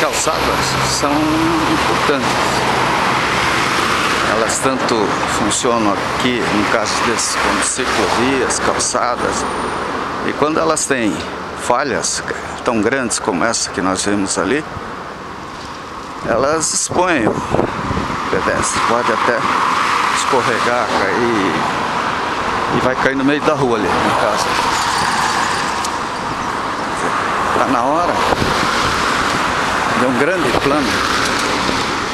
calçadas são importantes. Elas tanto funcionam aqui, no caso desses, como ciclovias, calçadas, e quando elas têm falhas tão grandes como essa que nós vemos ali, elas expõem o pedestre, pode até escorregar, cair e vai cair no meio da rua ali, no caso. Está na hora de um grande plano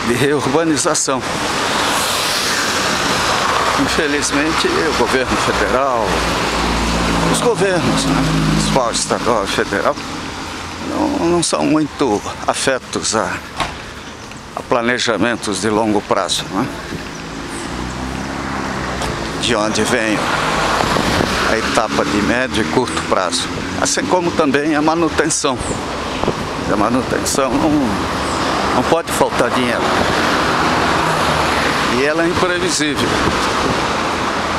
de reurbanização. Infelizmente, o governo federal, os governos, né, municipal, estadual e federal, não, não são muito afetos a, a planejamentos de longo prazo. Né? De onde vem a etapa de médio e curto prazo, assim como também a manutenção. A manutenção não, não pode faltar dinheiro. E ela é imprevisível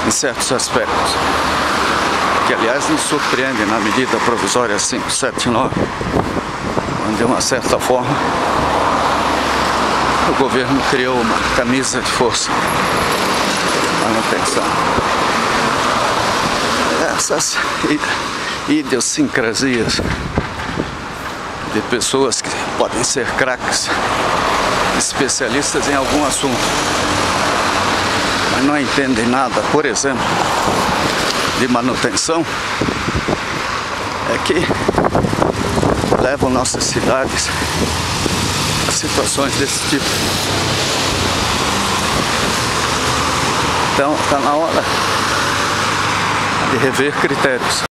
em certos aspectos. Que aliás nos surpreende na medida provisória 579, onde de uma certa forma o governo criou uma camisa de força manutenção. Essas idiosincrasias de pessoas que podem ser craques, especialistas em algum assunto, mas não entendem nada, por exemplo, de manutenção, é que levam nossas cidades a situações desse tipo. Então está na hora de rever critérios.